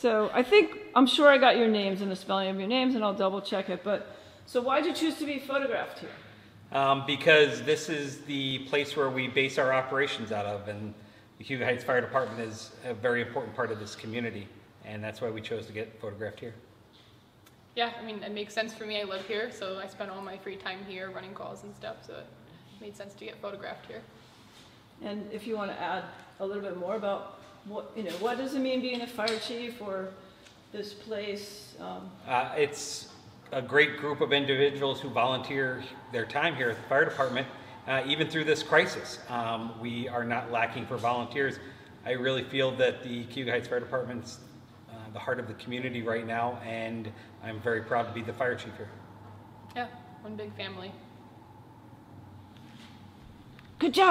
So I think, I'm sure I got your names and the spelling of your names, and I'll double check it, but, so why'd you choose to be photographed here? Um, because this is the place where we base our operations out of, and the Cayuga Heights Fire Department is a very important part of this community, and that's why we chose to get photographed here. Yeah, I mean, it makes sense for me. I live here, so I spend all my free time here running calls and stuff, so it made sense to get photographed here. And if you want to add a little bit more about what, you know, what does it mean being a fire chief or this place? Um, Uh, it's a great group of individuals who volunteer their time here at the fire department, uh, even through this crisis. Um, we are not lacking for volunteers. I really feel that the Cayuga Heights Fire Department's uh, the heart of the community right now, and I'm very proud to be the fire chief here. Yeah, one big family. Good job.